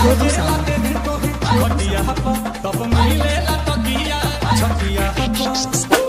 तकिया छतिया